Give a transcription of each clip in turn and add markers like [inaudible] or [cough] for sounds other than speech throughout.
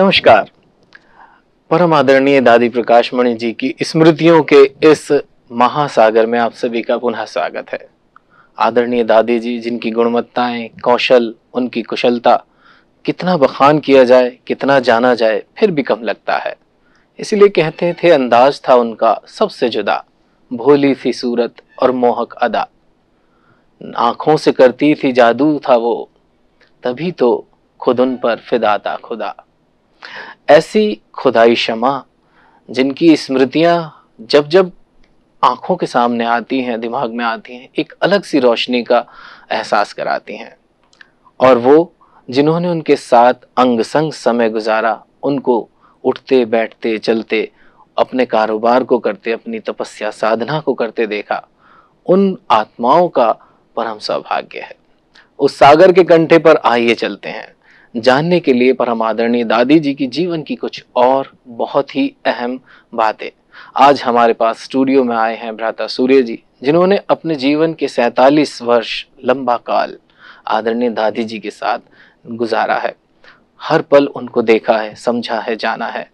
नमस्कार। परम आदरणीय दादी प्रकाश मणि जी की स्मृतियों के इस महासागर में आप सभी का पुनः स्वागत है। आदरणीय दादी जी, जिनकी गुणवत्ताएँ, कौशल, उनकी कुशलता कितना बखान किया जाए, कितना जाना जाए, फिर भी कम लगता है। इसीलिए कहते थे, अंदाज था उनका सबसे जुदा, भोली सी सूरत और मोहक अदा। आँखों से करती थी जादू था वो, तभी तो खुद उन पर फिदा था खुदा। ऐसी खुदाई शमा, जिनकी स्मृतियाँ जब जब आँखों के सामने आती हैं, दिमाग में आती हैं, एक अलग सी रोशनी का एहसास कराती हैं। और वो जिन्होंने उनके साथ अंग संग समय गुजारा, उनको उठते, बैठते, चलते, अपने कारोबार को करते, अपनी तपस्या, साधना को करते देखा, उन आत्माओं का परम सौभाग्य है। उस सागर के कंठे पर आइए चलते हैं। जानने के लिए परम आदरणीय दादी जी की जीवन की कुछ और बहुत ही अहम बातें। आज हमारे पास स्टूडियो में आए हैं भ्राता सूर्य जी, जिन्होंने अपने जीवन के सैतालीस वर्ष लंबा काल आदरणीय दादी जी के साथ गुजारा है। हर पल उनको देखा है, समझा है, जाना है।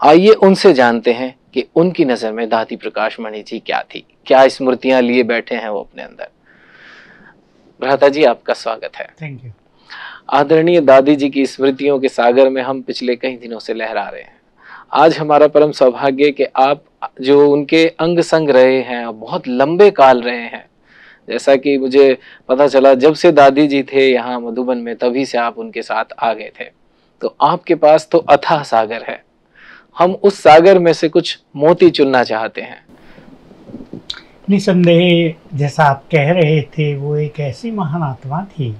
आइए उनसे जानते हैं कि उनकी नज़र में दादी प्रकाश मणि जी क्या थी, क्या स्मृतियाँ लिए बैठे हैं वो अपने अंदर। भ्राता जी, आपका स्वागत है। थैंक यू आदरणीय दादी जी की स्मृतियों के सागर में हम पिछले कई दिनों से लहरा रहे हैं। आज हमारा परम सौभाग्य कि आप जो उनके अंग संग रहे हैं बहुत लंबे काल रहे हैं। जैसा कि मुझे पता चला, जब से दादी जी थे यहाँ मधुबन में, तभी से आप उनके साथ आ गए थे। तो आपके पास तो अथाह सागर है। हम उस सागर में से कुछ मोती चुनना चाहते हैं। निसंदेह, जैसा आप कह रहे थे, वो एक ऐसी महान आत्मा थी।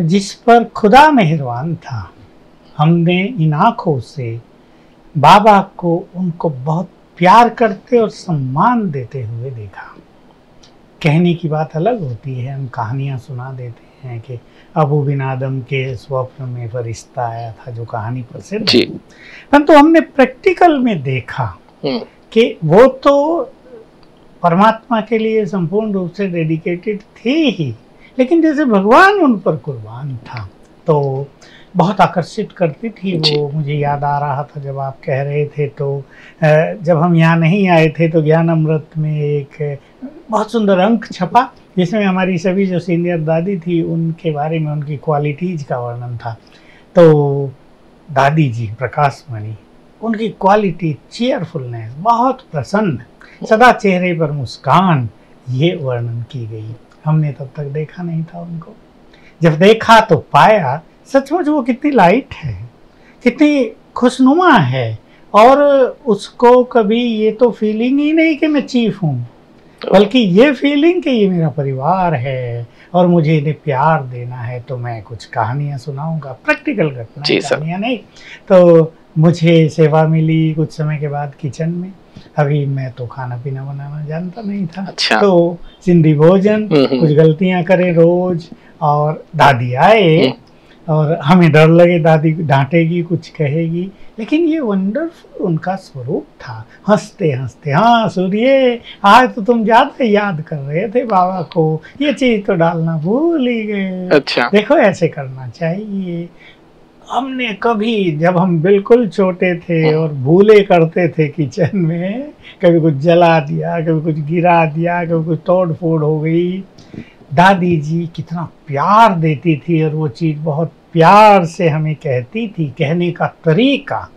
जिस पर खुदा मेहरबान था हमने इन आँखों से बाबा को उनको बहुत प्यार करते और सम्मान देते हुए देखा। कहने की बात अलग होती है हम कहानियाँ सुना देते हैं कि अबू बिन आदम के स्वप्न में फरिश्ता आया था जो कहानी प्रसिद्ध है। परंतु हमने प्रैक्टिकल में देखा हम्म। कि वो तो परमात्मा के लिए संपूर्ण रूप से डेडिकेटेड थे ही लेकिन जैसे भगवान उन पर कुर्बान था तो बहुत आकर्षित करती थी वो मुझे याद आ रहा था जब आप कह रहे थे तो जब हम यहाँ नहीं आए थे तो ज्ञान अमृत में एक बहुत सुंदर अंक छपा जिसमें हमारी सभी जो सीनियर दादी थी उनके बारे में उनकी क्वालिटीज का वर्णन था। तो दादी जी प्रकाश मणि उनकी क्वालिटी चेयरफुलनेस बहुत प्रसन्न सदा चेहरे पर मुस्कान ये वर्णन की गई। हमने तब तक देखा नहीं था उनको। जब देखा तो पाया सचमुच वो कितनी लाइट है कितनी खुशनुमा है और उसको कभी ये तो फीलिंग ही नहीं कि मैं चीफ हूँ बल्कि ये फीलिंग कि ये मेरा परिवार है और मुझे इन्हें प्यार देना है तो मैं कुछ कहानियाँ सुनाऊँगा प्रैक्टिकल घटना कहानियाँ नहीं। तो मुझे सेवा मिली कुछ समय के बाद किचन में। अभी मैं तो खाना पीना बनाना जानता नहीं था। अच्छा। तो सिंधी भोजन हम्म, हम्म। कुछ गलतियाँ करे रोज और दादी आए हम्म। और हमें डर लगे दादी डांटेगी कुछ कहेगी। लेकिन ये वंडरफुल उनका स्वरूप था। हँसते हँसते हाँ सूर्य आज तो तुम ज़्यादा याद कर रहे थे बाबा को। ये चीज़ तो डालना भूल ही गए। अच्छा। देखो ऐसे करना चाहिए। हमने कभी जब हम बिल्कुल छोटे थे हाँ। और भूले करते थे किचन में कभी कुछ जला दिया कभी कुछ गिरा दिया कभी कुछ तोड़ फोड़ हो गई दादी जी कितना प्यार देती थी और वो चीज़ बहुत प्यार से हमें कहती थी कहने का तरीका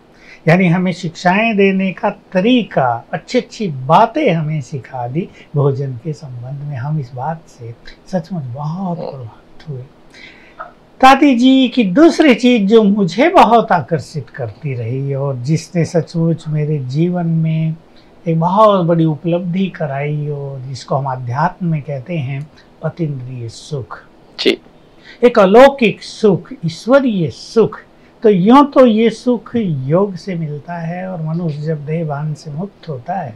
यानी हमें शिक्षाएँ देने का तरीका अच्छी अच्छी बातें हमें सिखा दी भोजन के संबंध में हम इस बात से सचमुच बहुत हाँ। प्रभावित हुए दादी जी की दूसरी चीज़ जो मुझे बहुत आकर्षित करती रही और जिसने सचमुच मेरे जीवन में एक बहुत बड़ी उपलब्धि कराई और जिसको हम अध्यात्म में कहते हैं अतीन्द्रिय सुख। जी। एक अलौकिक सुख ईश्वरीय सुख। तो यूँ तो ये सुख योग से मिलता है और मनुष्य जब देहभान से मुक्त होता है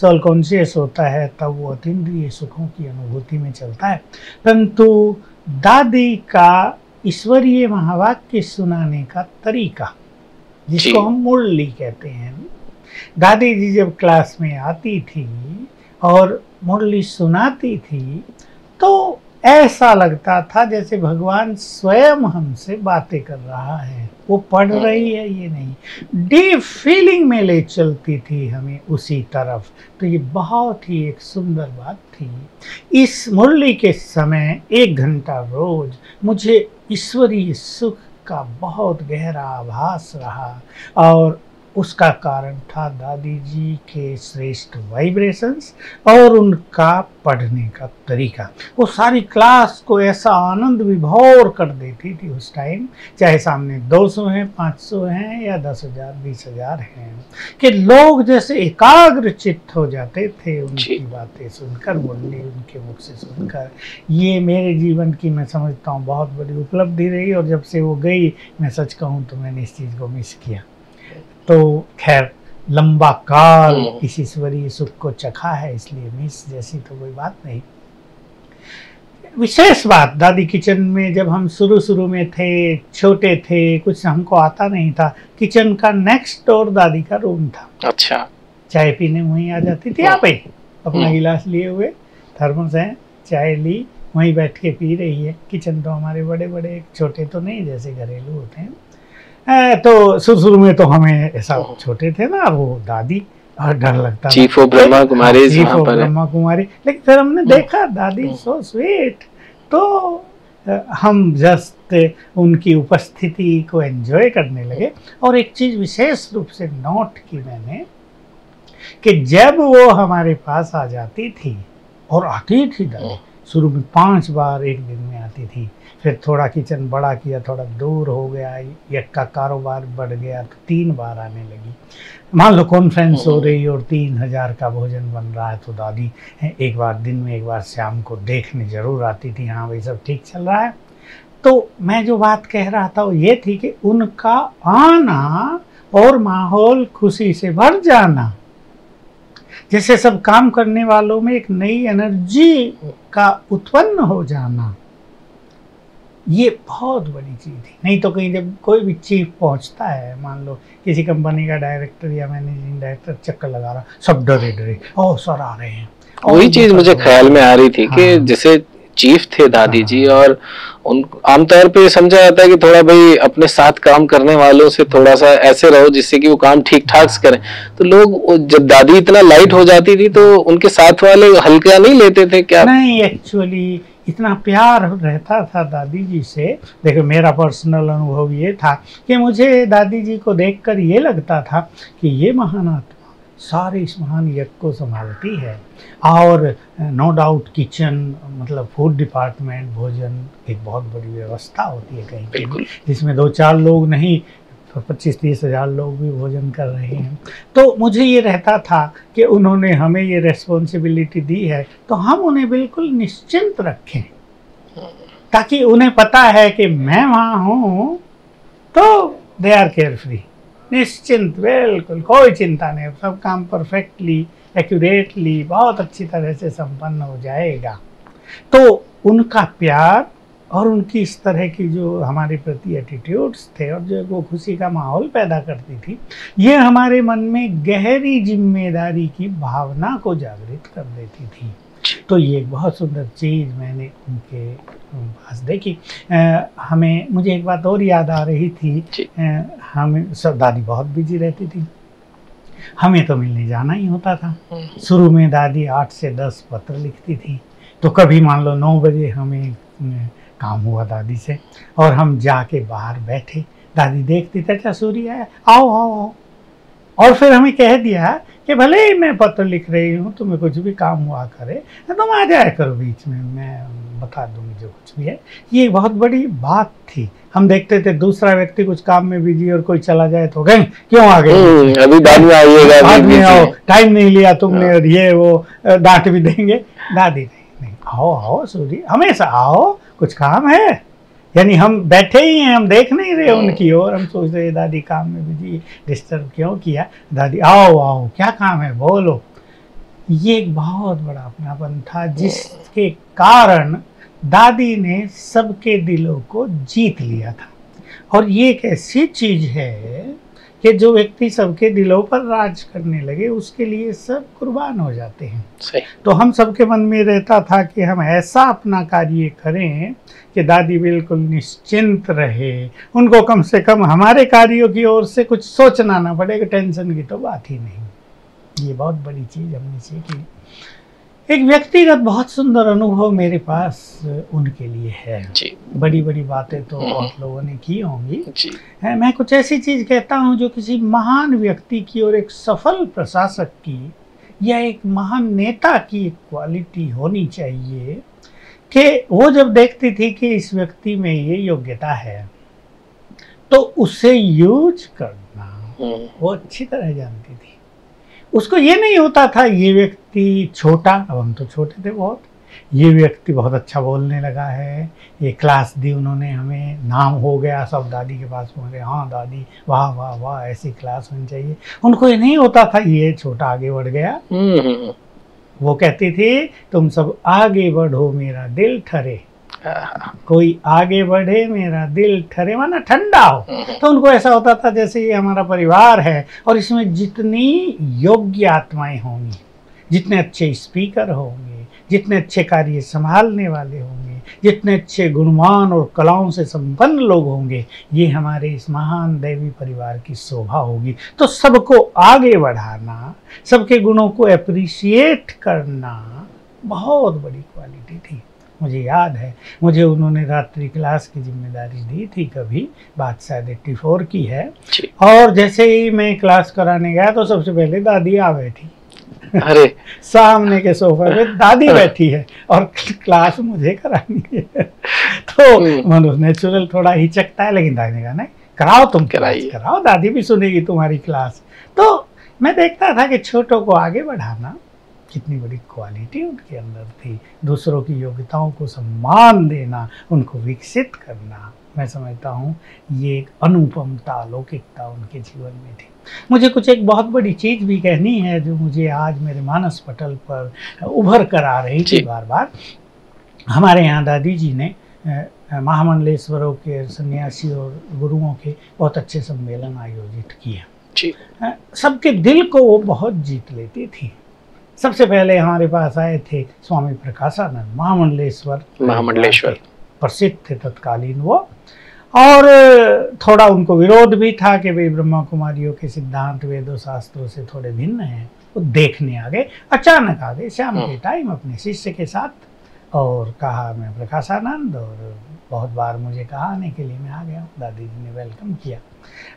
सोल कॉन्शियस होता है तब वो अतीन्द्रिय सुखों की अनुभूति में चलता है। परंतु दादी का ईश्वरीय महावाक्य सुनाने का तरीका जिसको हम मुरली कहते हैं। दादी जी जब क्लास में आती थी और मुरली सुनाती थी तो ऐसा लगता था जैसे भगवान स्वयं हमसे बातें कर रहा है। वो पढ़ रही है ये नहीं। डीप फीलिंग में ले चलती थी हमें उसी तरफ़। तो ये बहुत ही एक सुंदर बात थी। इस मुरली के समय एक घंटा रोज मुझे ईश्वरीय सुख का बहुत गहरा आभास रहा और उसका कारण था दादी जी के श्रेष्ठ वाइब्रेशंस और उनका पढ़ने का तरीका। वो सारी क्लास को ऐसा आनंद विभोर कर देती थी उस टाइम चाहे सामने 200 हैं 500 हैं या दस हज़ार बीस हज़ार हैं कि लोग जैसे एकाग्र चित्त हो जाते थे उनकी बातें सुनकर बोलने उनके मुख से सुनकर। ये मेरे जीवन की मैं समझता हूँ बहुत बड़ी उपलब्धि रही और जब से वो गई मैं सच कहूँ तो मैंने इस चीज़ को मिस किया। तो खैर लंबा काल हम्म। इस ईश्वरीय सुख को चखा है इसलिए मिस जैसी तो कोई बात नहीं। विशेष बात दादी किचन में जब हम शुरू शुरू में थे छोटे थे कुछ हमको आता नहीं था किचन का नेक्स्ट डोर दादी का रूम था। अच्छा। चाय पीने वहीं आ जाती थी आप ही अपना हम्म। गिलास लिए हुए थर्मस है चाय ली वहीं बैठ के पी रही है। किचन तो हमारे बड़े बड़े छोटे तो नहीं जैसे घरेलू होते हैं। तो शुरू शुरू में तो हमें ऐसा। छोटे थे ना वो दादी और डर लगता chief of Brahma Kumari chief of Brahma Kumari लेकिन फिर हमने देखा दादी। सो स्वीट तो हम जस्ट उनकी उपस्थिति को एंजॉय करने लगे। और एक चीज़ विशेष रूप से नोट की मैंने कि जब वो हमारे पास आ जाती थी और आती थी दादी शुरू में पाँच बार एक दिन में आती थी। फिर थोड़ा किचन बड़ा किया थोड़ा दूर हो गया एक का कारोबार बढ़ गया तो तीन बार आने लगी। मान लो कॉन्फ्रेंस हो रही और तीन हज़ार का भोजन बन रहा है तो दादी एक बार दिन में एक बार शाम को देखने ज़रूर आती थी। हाँ भाई सब ठीक चल रहा है। तो मैं जो बात कह रहा था वो ये थी कि उनका आना और माहौल खुशी से भर जाना। जैसे सब काम करने वालों में एक नई एनर्जी का उत्पन्न हो जाना ये बहुत बड़ी चीज़ थी नहीं तो कहीं जब कोई भी चीफ पहुँचता है मान लो किसी कंपनी का डायरेक्टर या मैनेजिंग डायरेक्टर चक्कर लगा रहा सब डरे डरे ओह सर आ रहे हैं वही चीज़ मुझे ख्याल में आ रही थी हाँ। कि। जैसे चीफ थे दादी हाँ। जी और उन, आमतौर पे समझा जाता है कि थोड़ा भाई अपने साथ काम करने वालों से थोड़ा सा ऐसे रहो जिससे कि वो काम ठीक ठाक करें। तो लोग जब दादी इतना लाइट हो जाती थी तो उनके साथ वाले हल्का नहीं लेते थे क्या? नहीं एक्चुअली इतना प्यार रहता था दादी जी से। देखो, मेरा पर्सनल अनुभव ये था कि मुझे दादी जी को देखकर ये लगता था कि ये महान आत्मा सारे इस महान यज्ञ को संभालती है। और नो डाउट किचन मतलब फ़ूड डिपार्टमेंट भोजन एक बहुत बड़ी व्यवस्था होती है कहीं बिल्कुल। जिसमें दो चार लोग नहीं पच्चीस तीस हज़ार लोग भी भोजन कर रहे हैं। तो मुझे ये रहता था कि उन्होंने हमें ये रेस्पॉन्सिबिलिटी दी है तो हम उन्हें बिल्कुल निश्चिंत रखें। ताकि उन्हें पता है कि मैं वहाँ हूँ तो दे आर केयर फ्री निश्चिंत बिल्कुल कोई चिंता नहीं। सब काम परफेक्टली एक्यूरेटली बहुत अच्छी तरह से संपन्न हो जाएगा। तो उनका प्यार और उनकी इस तरह की जो हमारे प्रति एटीट्यूड्स थे और जो वो खुशी का माहौल पैदा करती थी ये हमारे मन में गहरी ज़िम्मेदारी की भावना को जागृत कर देती थी। तो ये एक बहुत सुंदर चीज़ मैंने उनके पास देखी अ, हमें मुझे एक बात और याद आ रही थी। हमें सब दादी बहुत बिज़ी रहती थी। हमें तो मिलने जाना ही होता था। शुरू में दादी आठ से दस पत्र लिखती थी। तो कभी मान लो नौ बजे हमें काम हुआ दादी से और हम जाके बाहर बैठे। दादी देखती था अच्छा सूर्य आया? आओ आओ आओ। और फिर हमें कह दिया कि भले ही मैं पत्र लिख रही हूँ तुम्हें कुछ भी काम हुआ करे तो तुम आ जाया करो बीच में। मैं बता दूँगी जो कुछ भी है। ये बहुत बड़ी बात थी। हम देखते थे दूसरा व्यक्ति कुछ काम में बिज़ी और कोई चला जाए तो गए क्यों आ गए हम्म, अभी बाद में आइएगा बाद में आओ टाइम नहीं लिया तुमने हाँ। और ये वो डांट भी देंगे। दादी नहीं नहीं आओ आओ सूरी हमेशा आओ कुछ काम है। यानी हम बैठे ही हैं हम देख नहीं रहे हाँ। उनकी ओर हम सोच रहे दादी काम में बिज़ी डिस्टर्ब क्यों किया? दादी आओ आओ क्या काम है बोलो। ये एक बहुत बड़ा अपनापन था जिसके कारण दादी ने सबके दिलों को जीत लिया था। और ये एक ऐसी चीज़ है कि जो व्यक्ति सबके दिलों पर राज करने लगे उसके लिए सब कुर्बान हो जाते हैं। सही। तो हम सबके मन में रहता था कि हम ऐसा अपना कार्य करें कि दादी बिल्कुल निश्चिंत रहे। उनको कम से कम हमारे कार्यों की ओर से कुछ सोचना ना पड़ेगा टेंशन की तो बात ही नहीं। ये बहुत बड़ी चीज़ हमने सीखी। एक व्यक्तिगत बहुत सुंदर अनुभव मेरे पास उनके लिए है। जी। बड़ी बड़ी बातें तो हम्म। बहुत लोगों ने की होंगी। जी। मैं कुछ ऐसी चीज़ कहता हूँ जो किसी महान व्यक्ति की और एक सफल प्रशासक की या एक महान नेता की एक क्वालिटी होनी चाहिए कि वो जब देखती थी कि इस व्यक्ति में ये योग्यता है तो उसे यूज़ करना हम्म, वो अच्छी तरह जानती थी। उसको ये नहीं होता था ये व्यक्ति छोटा अब हम तो छोटे थे बहुत ये व्यक्ति बहुत अच्छा बोलने लगा है ये क्लास दी उन्होंने हमें नाम हो गया सब दादी के पास पहुँच गए हाँ दादी वाह वाह वाह ऐसी क्लास होनी चाहिए। उनको ये नहीं होता था ये छोटा आगे बढ़ गया। हम्म, हम्म, वो कहती थी तुम सब आगे बढ़ो मेरा दिल ठरे। कोई आगे बढ़े मेरा दिल ठरे माना ठंडा हो हम्म, तो उनको ऐसा होता था जैसे ये हमारा परिवार है और इसमें जितनी योग्य आत्माएँ होंगी जितने अच्छे स्पीकर होंगे जितने अच्छे कार्य संभालने वाले होंगे जितने अच्छे गुणवान और कलाओं से संपन्न लोग होंगे ये हमारे इस महान दैवी परिवार की शोभा होगी। तो सबको आगे बढ़ाना सबके गुणों को अप्रिशिएट करना बहुत बड़ी क्वालिटी थी। मुझे याद है। मुझे उन्होंने रात्रि क्लास की ज़िम्मेदारी दी थी कभी बात शायद एट्टी फोर की है। और जैसे ही मैं क्लास कराने गया तो सबसे पहले दादी आ बैठी। अरे। [laughs] सामने के सोफे पे दादी बैठी है और क्लास मुझे करानी है। [laughs] तो हम्म। मनुष्य नेचुरल थोड़ा हिचकता है लेकिन दादी ने कहा नहीं कराओ तुम कराइए। कराओ दादी भी सुनेगी तुम्हारी क्लास। तो मैं देखता था कि छोटों को आगे बढ़ाना कितनी बड़ी क्वालिटी उनके अंदर थी। दूसरों की योग्यताओं को सम्मान देना उनको विकसित करना मैं समझता हूँ ये एक अनुपमता अलौकिकता उनके जीवन में थी। मुझे कुछ एक बहुत बड़ी चीज़ भी कहनी है जो मुझे आज मेरे मानस पटल पर उभर कर आ रही थी बार बार हमारे यहाँ दादी जी ने महामंडलेश्वरों के सन्यासी और गुरुओं के बहुत अच्छे सम्मेलन आयोजित किए। सबके दिल को वो बहुत जीत लेती थी। सबसे पहले हमारे पास आए थे स्वामी प्रकाशानंद महामंडलेश्वर महामंडलेश्वर। प्रसिद्ध थे तत्कालीन वो और थोड़ा उनको विरोध भी था कि भाई ब्रह्मा कुमारियों के सिद्धांत वेदों शास्त्रों से थोड़े भिन्न हैं वो देखने आ गए अचानक आ गए शाम के हम्म। टाइम अपने शिष्य के साथ और कहा मैं प्रकाशानंद और बहुत बार मुझे कहा आने के लिए मैं आ गया दादी जी ने वेलकम किया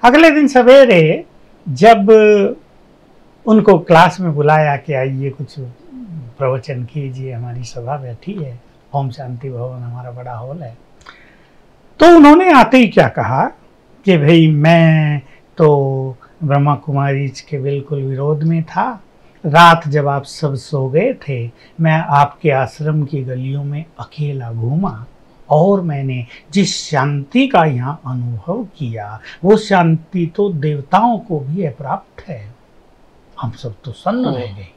अगले दिन सवेरे जब उनको क्लास में बुलाया कि आइए कुछ प्रवचन कीजिए, हमारी सभा बैठी है, ओम शांति भवन, हमारा बड़ा हॉल है। तो उन्होंने आते ही क्या कहा कि भाई मैं तो ब्रह्मा कुमारी के बिल्कुल विरोध में था। रात जब आप सब सो गए थे, मैं आपके आश्रम की गलियों में अकेला घूमा और मैंने जिस शांति का यहाँ अनुभव किया, वो शांति तो देवताओं को भी अप्राप्त है। हम सब तो सन्न रह गए।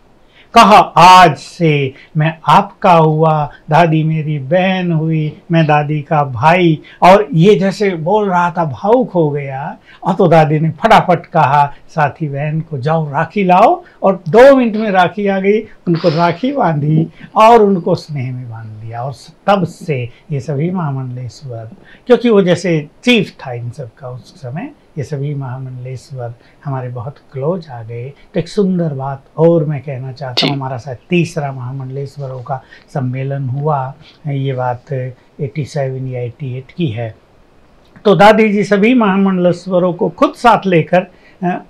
कहा आज से मैं आपका हुआ दादी मेरी बहन हुई मैं दादी का भाई। और ये जैसे बोल रहा था भावुक हो गया। और तो दादी ने फटाफट कहा साथी बहन को जाओ राखी लाओ। और दो मिनट में राखी आ गई उनको राखी बांधी और उनको स्नेह में बाँध दिया और तब से ये सभी महामंडलेश्वर क्योंकि वो जैसे चीफ था इन सब का उस समय ये सभी महामंडलेश्वर हमारे बहुत क्लोज आ गए। तो एक सुंदर बात और मैं कहना चाहता हूँ हमारा शायद तीसरा महामंडलेश्वरों का सम्मेलन हुआ ये बात 87 या 88 की है। तो दादी जी सभी महामंडलेश्वरों को खुद साथ लेकर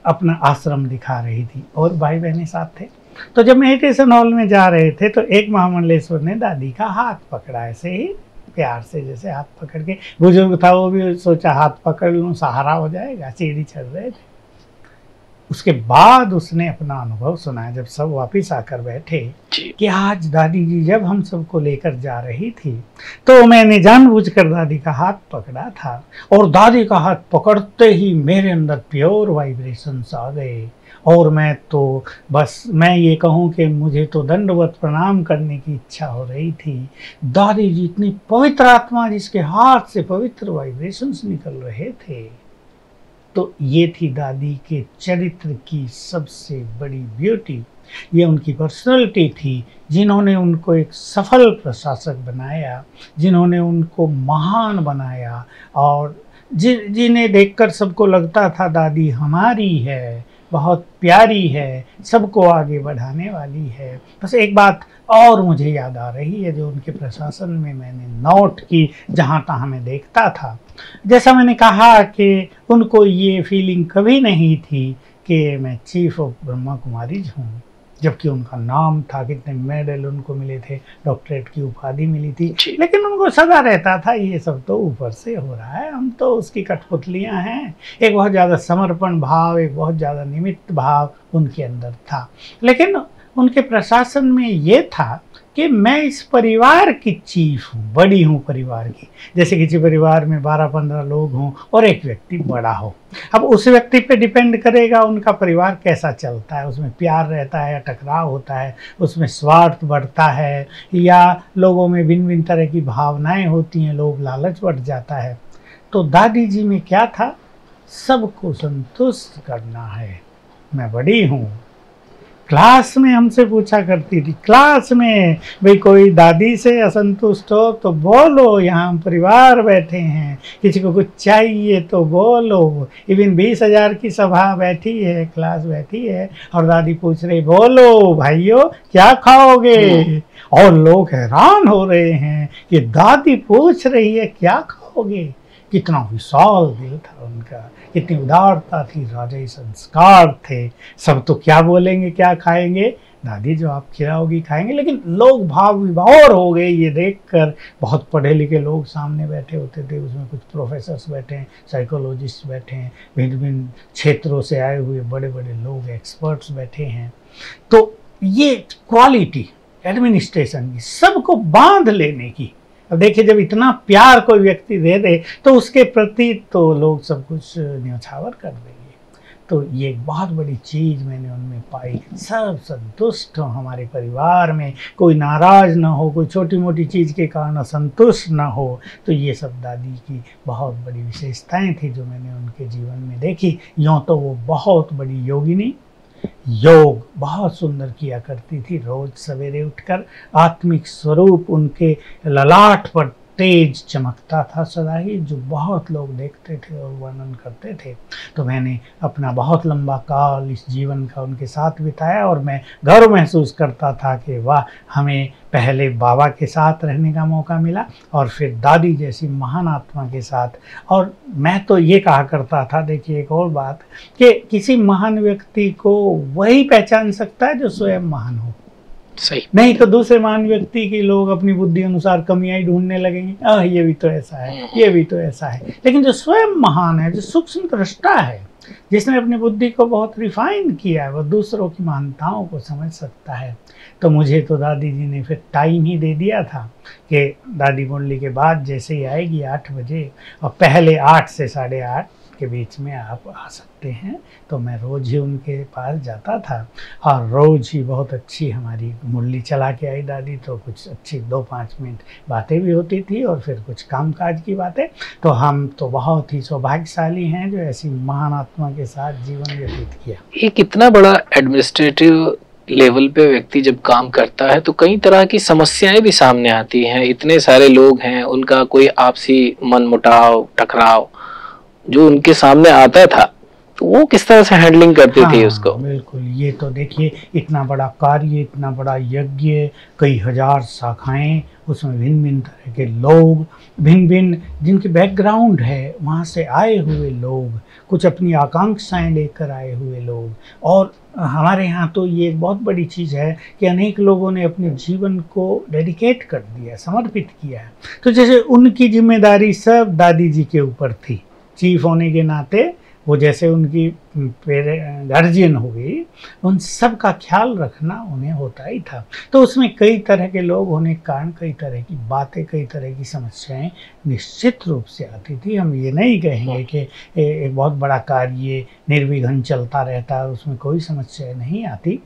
अपना आश्रम दिखा रही थी और भाई बहने साथ थे। तो जब मेडिटेशन हॉल में जा रहे थे तो एक महामंडलेश्वर ने दादी का हाथ पकड़ा ऐसे ही प्यार से जैसे हाथ पकड़ के बुज़ुर्ग था वो भी सोचा हाथ पकड़ लूँ सहारा हो जाएगा सीढ़ी चढ़ रहे थे। उसके बाद उसने अपना अनुभव सुनाया जब सब वापस आकर बैठे कि आज दादी जी जब हम सबको लेकर जा रही थी तो मैंने जानबूझकर दादी का हाथ पकड़ा था और दादी का हाथ पकड़ते ही मेरे अंदर प्योर वाइब्रेशंस आ गए। और मैं तो बस, मैं ये कहूँ कि मुझे तो दंडवत प्रणाम करने की इच्छा हो रही थी। दादी जी इतनी पवित्र आत्मा जिसके हाथ से पवित्र वाइब्रेशंस निकल रहे थे। तो ये थी दादी के चरित्र की सबसे बड़ी ब्यूटी ये उनकी पर्सनैलिटी थी, जिन्होंने उनको एक सफल प्रशासक बनाया, जिन्होंने उनको महान बनाया, और जि, जिन्हें देखकर सबको लगता था, दादी हमारी है। बहुत प्यारी है, सबको आगे बढ़ाने वाली है। बस एक बात और मुझे याद आ रही है जो उनके प्रशासन में मैंने नोट की जहाँ तहाँ मैं देखता था। जैसा मैंने कहा कि उनको ये फीलिंग कभी नहीं थी कि मैं चीफ ऑफ़ ब्रह्मा कुमारीज हूँ। जबकि उनका नाम था कितने मेडल उनको मिले थे डॉक्टरेट की उपाधि मिली थी। लेकिन उनको सदा रहता था ये सब तो ऊपर से हो रहा है। हम तो उसकी कठपुतलियाँ हैं। एक बहुत ज़्यादा समर्पण भाव एक बहुत ज़्यादा निमित्त भाव उनके अंदर था। लेकिन उनके प्रशासन में ये था कि मैं इस परिवार की चीफ हूँ, बड़ी हूँ परिवार की। जैसे किसी परिवार में बारह पंद्रह लोग हों और एक व्यक्ति बड़ा हो। अब उस व्यक्ति पे डिपेंड करेगा उनका परिवार कैसा चलता है। उसमें प्यार रहता है या टकराव होता है, उसमें स्वार्थ बढ़ता है या लोगों में भिन्न भिन्न तरह की भावनाएँ होती हैं लोग लालच बढ़ जाता है। तो दादी जी में क्या था? सबको संतुष्ट करना है। मैं बड़ी हूँ क्लास में हमसे पूछा करती थी क्लास में भाई कोई दादी से असंतुष्ट हो तो बोलो यहाँ हम परिवार बैठे हैं किसी को कुछ चाहिए तो बोलो इवन बीस हज़ार की सभा बैठी है क्लास बैठी है और दादी पूछ रही बोलो भाइयों क्या खाओगे? हम्म। और लोग हैरान हो रहे हैं कि दादी पूछ रही है क्या खाओगे? कितना विशाल दिल था उनका। कितनी उदारता थी राजाई संस्कार थे। सब तो क्या बोलेंगे, क्या खाएँगे? दादी जो आप खिलाओगी, खाएँगे। लेकिन लोग भाव विभोर हो गए। ये देखकर बहुत पढ़े लिखे लोग सामने बैठे होते थे। उसमें कुछ प्रोफेसर्स बैठे हैं साइकोलॉजिस्ट बैठे हैं, भिन्न भिन्न क्षेत्रों से आए हुए बड़े बड़े लोग एक्सपर्ट्स बैठे हैं। तो ये क्वालिटी एडमिनिस्ट्रेशन की सबको बाँध लेने की अब देखिए, जब इतना प्यार कोई व्यक्ति दे दे तो उसके प्रति तो लोग सब कुछ न्यौछावर कर देंगे। तो ये एक बहुत बड़ी चीज़ मैंने उनमें पाई सब संतुष्ट हो हमारे परिवार में। कोई नाराज़ ना हो, कोई छोटी मोटी चीज़ के कारण असंतुष्ट ना हो तो ये सब दादी की बहुत बड़ी विशेषताएँ थी जो मैंने उनके जीवन में देखी। यों तो वो बहुत बड़ी योगिनी योग बहुत सुंदर किया करती थी। रोज सवेरे उठकर आत्मिक स्वरूप उनके ललाट पर तेज चमकता था सदा ही जो बहुत लोग देखते थे और वर्णन करते थे। तो मैंने अपना बहुत लंबा काल इस जीवन का उनके साथ बिताया और मैं गर्व महसूस करता था कि वाह, हमें पहले बाबा के साथ रहने का मौका मिला और फिर दादी जैसी महान आत्मा के साथ। और मैं तो ये कहा करता था, देखिए एक और बात, कि किसी महान व्यक्ति को वही पहचान सकता है जो स्वयं महान हो। सही। नहीं तो दूसरे महान व्यक्ति के लोग अपनी बुद्धि अनुसार कमियाँ ढूँढने लगेंगे आ, ये भी तो ऐसा है हम्म। ये भी तो ऐसा है। लेकिन जो स्वयं महान है जो सूक्ष्म दृष्टा है जिसने अपनी बुद्धि को बहुत रिफाइन किया है वो दूसरों की मानताओं को समझ सकता है। तो मुझे तो दादी जी ने फिर टाइम ही दे दिया था कि दादी मुरली के बाद जैसे ही आएगी आठ बजे और पहले आठ से साढ़े आठ के बीच में आप आ सकते हैं। तो मैं रोज़ ही उनके पास जाता था और रोज़ ही बहुत अच्छी हमारी मुरली चला के आई दादी। तो कुछ अच्छी दो पाँच मिनट बातें भी होती थी और फिर कुछ काम काज की बातें। तो हम तो बहुत ही सौभाग्यशाली हैं जो ऐसी महान आत्मा के साथ जीवन व्यतीत किया। ये कितना बड़ा एडमिनिस्ट्रेटिव लेवल पे व्यक्ति जब काम करता है तो कई तरह की समस्याएँ भी सामने आती हैं। इतने सारे लोग हैं, उनका कोई आपसी मन मुटाव टकराव जो उनके सामने आता था तो वो किस तरह से हैंडलिंग करती हाँ, थी उसको? बिल्कुल ये तो देखिए इतना बड़ा कार्य इतना बड़ा यज्ञ कई हज़ार शाखाएँ उसमें भिन्न भिन्न तरह के लोग भिन्न भिन्न जिनके बैकग्राउंड है वहाँ से आए हुए लोग कुछ अपनी आकांक्षाएँ लेकर आए हुए लोग। और हमारे यहाँ तो ये एक बहुत बड़ी चीज़ है कि अनेक लोगों ने अपने जीवन को डेडिकेट कर दिया समर्पित किया है। तो जैसे उनकी ज़िम्मेदारी सब दादी जी के ऊपर थी। चीफ होने के नाते वो जैसे उनकी गार्जियन हो गई उन सब का ख्याल रखना उन्हें होता ही था। तो उसमें कई तरह के लोग होने के कारण कई तरह की बातें कई तरह की समस्याएँ निश्चित रूप से आती थी। हम ये नहीं कहेंगे कि एक बहुत बड़ा कार्य निर्विघ्न चलता रहता है उसमें कोई समस्या नहीं आती।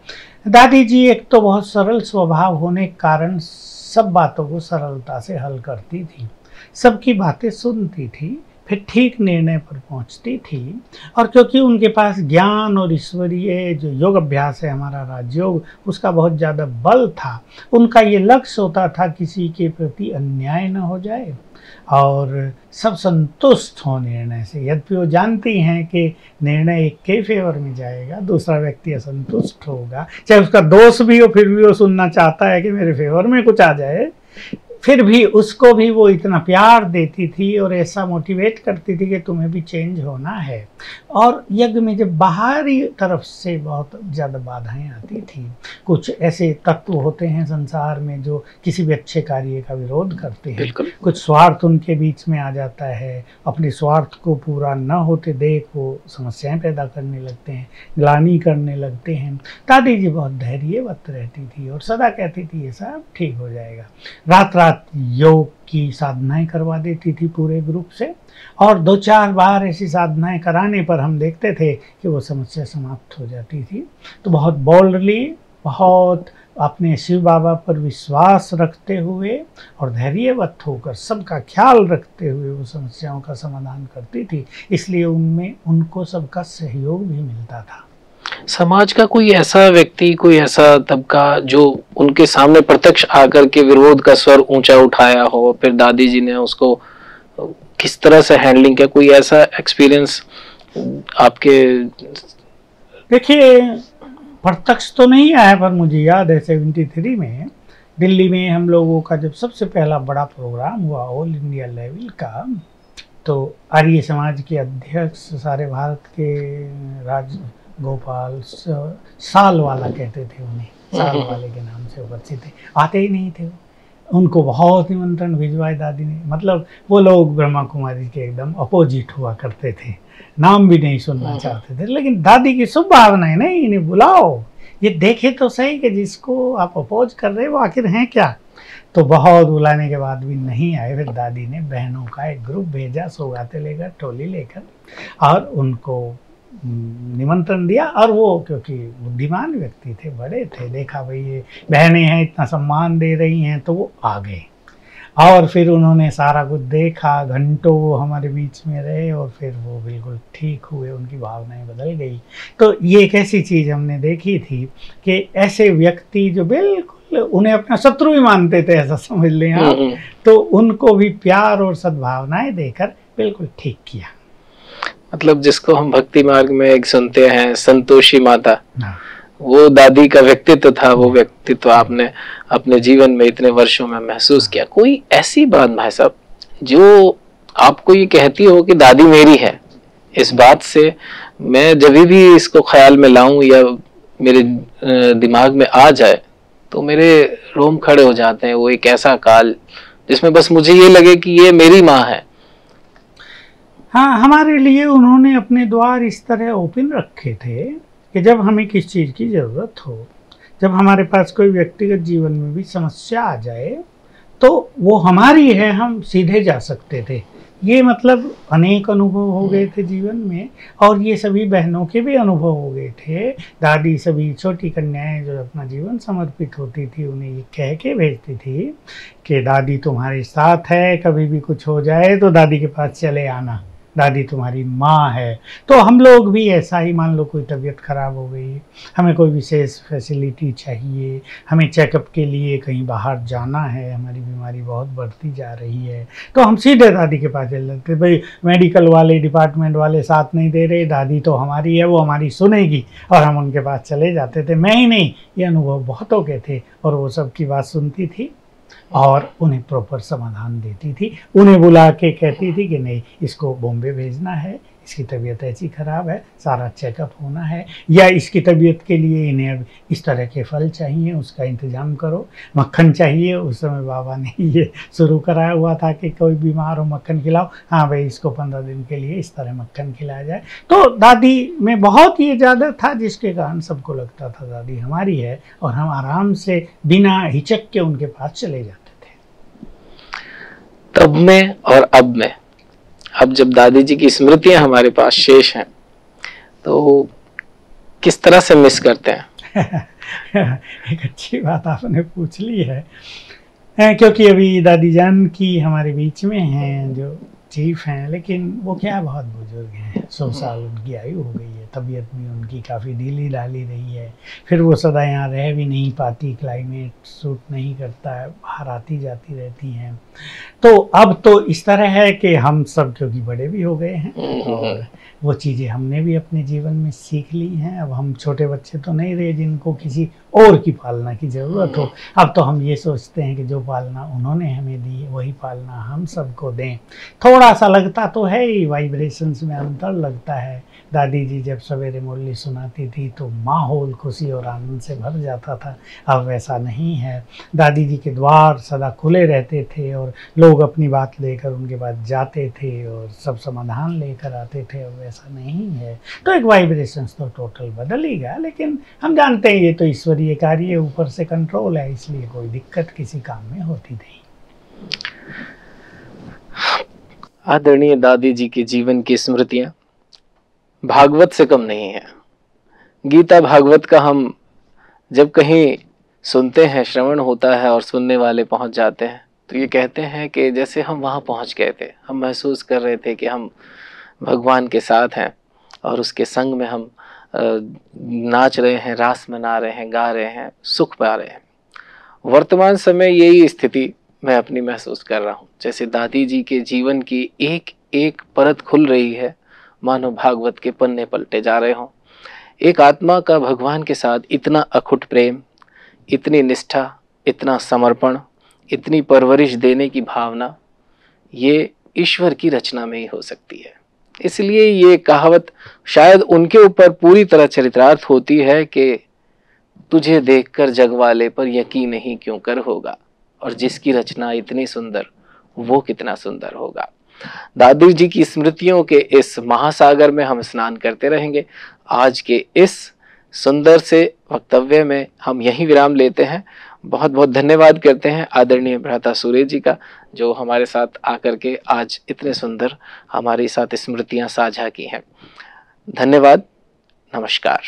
दादी जी एक तो बहुत सरल स्वभाव होने के कारण सब बातों को सरलता से हल करती थी। सबकी बातें सुनती थी। फिर ठीक निर्णय पर पहुँचती थी। और क्योंकि उनके पास ज्ञान और ईश्वरीय जो योग अभ्यास है, हमारा राजयोग, उसका बहुत ज़्यादा बल था। उनका ये लक्ष्य होता था किसी के प्रति अन्याय न हो जाए और सब संतुष्ट हो निर्णय से। यद्यपि वो जानती हैं कि निर्णय एक के फेवर में जाएगा, दूसरा व्यक्ति असंतुष्ट होगा। चाहे उसका दोष भी हो, फिर भी वो सुनना चाहता है कि मेरे फेवर में कुछ आ जाए। फिर भी उसको भी वो इतना प्यार देती थी और ऐसा मोटिवेट करती थी कि तुम्हें भी चेंज होना है। और यज्ञ में जब बाहरी तरफ़ से बहुत ज़्यादा बाधाएँ आती थी कुछ ऐसे तत्व होते हैं संसार में जो किसी भी अच्छे कार्य का विरोध करते हैं। कुछ स्वार्थ उनके बीच में आ जाता है अपने स्वार्थ को पूरा न होते देख वो समस्याएँ पैदा करने लगते हैं ग्लानी करने लगते हैं। दादी जी बहुत धैर्यवत रहती थी और सदा कहती थी ये सब ठीक हो जाएगा। रात रात साथ योग की साधनाएँ करवा देती थी पूरे ग्रुप से। और दो चार बार ऐसी साधनाएँ कराने पर हम देखते थे कि वो समस्या समाप्त हो जाती थी। तो बहुत बोल्डली बहुत अपने शिव बाबा पर विश्वास रखते हुए और धैर्यवत होकर, सबका ख्याल रखते हुए वो समस्याओं का समाधान करती थी। इसलिए उनमें, उनको सबका सहयोग भी मिलता था। समाज का कोई ऐसा व्यक्ति, कोई ऐसा तबका जो उनके सामने प्रत्यक्ष आकर के विरोध का स्वर ऊँचा उठाया हो, फिर दादी जी ने उसको, किस तरह से हैंडलिंग किया? कोई ऐसा एक्सपीरियंस आपके देखिए, प्रत्यक्ष तो नहीं आया, पर मुझे याद है सेवेंटी थ्री में दिल्ली में हम लोगों का जब सबसे पहला बड़ा प्रोग्राम हुआ ऑल इंडिया लेवल का तो आर्य समाज के अध्यक्ष सारे भारत के राज गोपाल साल वाला कहते थे उन्हें। [laughs] साल। वाले के नाम से उपस्थित थे। आते ही नहीं थे उनको बहुत निमंत्रण भिजवाए दादी ने। मतलब वो लोग ब्रह्मा कुमारी के एकदम अपोजिट हुआ करते थे। नाम भी नहीं सुनना। [laughs] चाहते थे। लेकिन दादी की शुभ भावना है नहीं इन्हें बुलाओ। ये देखे तो सही कि जिसको आप अपोज कर रहे हो वो आखिर हैं क्या? तो बहुत बुलाने के बाद भी नहीं आए। फिर दादी ने बहनों का एक ग्रुप भेजा सौगाते लेकर टोली लेकर। और उनको निमंत्रण दिया और वो क्योंकि बुद्धिमान व्यक्ति थे बड़े थे देखा भाई ये बहनें हैं इतना सम्मान दे रही हैं तो वो आ गए। और फिर उन्होंने सारा कुछ देखा घंटों वो हमारे बीच में रहे और फिर वो बिल्कुल ठीक हुए उनकी भावनाएँ बदल गई। तो ये एक ऐसी चीज़ हमने देखी थी कि ऐसे व्यक्ति जो बिल्कुल उन्हें अपना शत्रु भी मानते थे ऐसा समझ लें आप हम्म, हम्म। तो उनको भी प्यार और सद्भावनाएँ देकर बिल्कुल ठीक किया। मतलब जिसको हम भक्ति मार्ग में एक सुनते हैं संतोषी माता हाँ। वो दादी का व्यक्तित्व था वो व्यक्तित्व आपने अपने जीवन में इतने वर्षों में महसूस किया कोई ऐसी बात भाई साहब जो आपको ये कहती हो कि दादी मेरी है इस बात से मैं जब भी इसको ख्याल में लाऊं या मेरे दिमाग में आ जाए तो मेरे रोम खड़े हो जाते हैं वो एक ऐसा काल जिसमें बस मुझे ये लगे कि ये मेरी माँ है हाँ हमारे लिए उन्होंने अपने द्वार इस तरह ओपन रखे थे कि जब हमें किस चीज़ की ज़रूरत हो, जब हमारे पास कोई व्यक्तिगत जीवन में भी समस्या आ जाए तो वो हमारी है, हम सीधे जा सकते थे। ये मतलब अनेक अनुभव हो गए थे जीवन में, और ये सभी बहनों के भी अनुभव हो गए थे। दादी सभी छोटी कन्याएँ जो अपना जीवन समर्पित होती थी, उन्हें ये कह के भेजती थी कि, दादी तुम्हारे साथ है, कभी भी कुछ हो जाए तो दादी के पास चले आना। दादी तुम्हारी माँ है। तो हम लोग भी ऐसा ही मान लो कोई तबीयत ख़राब हो गई, हमें कोई विशेष फैसिलिटी चाहिए, हमें चेकअप के लिए कहीं बाहर जाना है, हमारी बीमारी बहुत बढ़ती जा रही है। तो हम सीधे दादी के पास चल जाते भाई मेडिकल वाले डिपार्टमेंट वाले साथ नहीं दे रहे, दादी तो हमारी है, वो हमारी सुनेगी। और हम उनके पास चले जाते थे। मैं ही नहीं, ये अनुभव बहुतों के थे और वो सबकी बात सुनती थी। और उन्हें प्रॉपर समाधान देती थी। उन्हें बुला के कहती थी कि नहीं, इसको बॉम्बे भेजना है। इसकी तबीयत ऐसी ख़राब है, सारा चेकअप होना है, या इसकी तबीयत के लिए इन्हें अब इस तरह के फल चाहिए, उसका इंतज़ाम करो। मक्खन चाहिए, उस समय बाबा ने ये शुरू कराया हुआ था कि कोई बीमार हो, मक्खन खिलाओ। हाँ भाई, इसको पंद्रह दिन के लिए इस तरह मक्खन खिलाया जाए। तो दादी में बहुत ही ज़्यादा था, जिसके कारण सबको लगता था, दादी हमारी है, और हम आराम से बिना हिचक के उनके पास चले जाते थे। तब में और अब में। अब जब दादी जी की स्मृतियाँ हमारे पास शेष हैं तो किस तरह से मिस करते हैं? [laughs] एक अच्छी बात आपने पूछ ली है। क्योंकि अभी दादी जान की हमारे बीच में हैं, जो चीफ हैं लेकिन वो क्या बहुत बुज़ुर्ग हैं? सौ साल उनकी आयु हो गई है तबीयत भी उनकी काफ़ी ढीली ढाली रही है। फिर वो सदा यहाँ रह भी नहीं पाती क्लाइमेट सूट नहीं करता है बाहर आती जाती रहती हैं। तो अब तो इस तरह है कि हम सब क्योंकि बड़े भी हो गए हैं और वो चीज़ें हमने भी अपने जीवन में सीख ली हैं। अब हम छोटे बच्चे तो नहीं रहे जिनको किसी और की पालना की ज़रूरत हो। अब तो हम ये सोचते हैं कि जो पालना उन्होंने हमें दी वही पालना हम सबको दें। थोड़ा सा लगता तो है ही वाइब्रेशंस में अंतर लगता है। दादी जी जब सवेरे मुरली सुनाती थी तो माहौल खुशी और आनंद से भर जाता था। अब वैसा नहीं है। दादी जी के द्वार सदा खुले रहते थे और लोग अपनी बात लेकर उनके पास जाते थे और सब समाधान लेकर आते थे। अब वैसा नहीं है। तो एक वाइब्रेशंस तो टोटल बदल ही गया, लेकिन हम जानते हैं ये तो ईश्वरीय कार्य ऊपर से कंट्रोल है, इसलिए कोई दिक्कत किसी काम में होती नहीं। आदरणीय दादी जी के जीवन की स्मृतियाँ। भागवत से कम नहीं है। गीता भागवत का हम जब कहीं सुनते हैं, श्रवण होता है और सुनने वाले पहुँच जाते हैं तो ये कहते हैं कि जैसे हम वहाँ पहुँच गए थे, हम महसूस कर रहे थे कि हम भगवान के साथ हैं और उसके संग में हम नाच रहे हैं, रास मना रहे हैं, गा रहे हैं, सुख पा रहे हैं। वर्तमान समय यही स्थिति मैं अपनी महसूस कर रहा हूँ। जैसे दादी जी के जीवन की एक एक परत खुल रही है मानो भागवत के पन्ने पलटे जा रहे हों। एक आत्मा का भगवान के साथ इतना अखुट प्रेम, इतनी निष्ठा, इतना समर्पण, इतनी परवरिश देने की भावना, ये ईश्वर की रचना में ही हो सकती है। इसलिए ये कहावत शायद उनके ऊपर पूरी तरह चरित्रार्थ होती है कि तुझे देखकर जग वाले पर यकीन नहीं क्यों कर होगा, और जिसकी रचना इतनी सुंदर, वो कितना सुंदर होगा। दादी जी की स्मृतियों के इस महासागर में हम स्नान करते रहेंगे। आज के इस सुंदर से वक्तव्य में हम यही विराम लेते हैं। बहुत बहुत धन्यवाद करते हैं आदरणीय भ्राता सूर्य जी का, जो हमारे साथ आकर के आज इतने सुंदर हमारे साथ स्मृतियाँ साझा की हैं। धन्यवाद, नमस्कार।